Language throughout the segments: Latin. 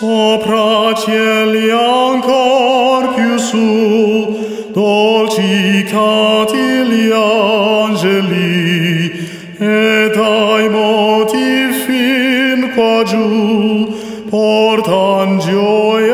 Sopra cieli ancor più su, dolci cati gli angeli, e ai moti fin qua giù, portan gioia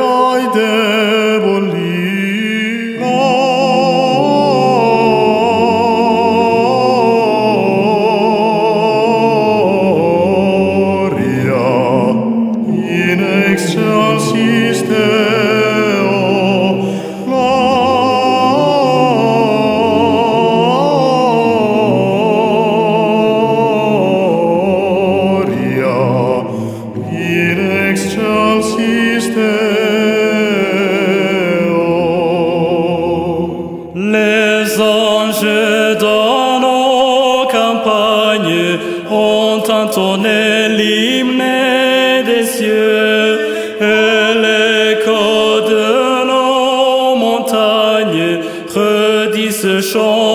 Les anges dans nos campagnes ont entonné l'hymne des cieux et les codes de nos montagnes redisent ce chant.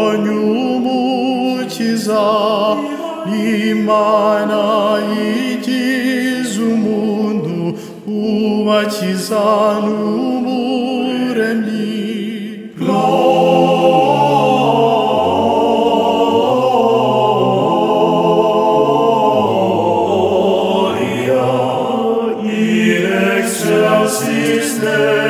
imana itizumundu uvachizanu mureni Gloria in excelsis Deo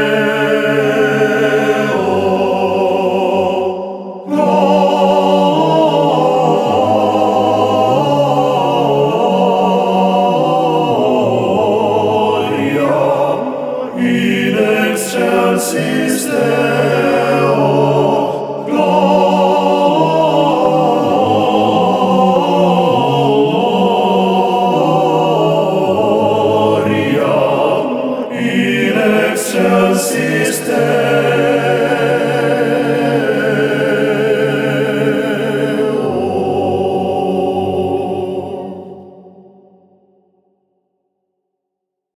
Next chance is there.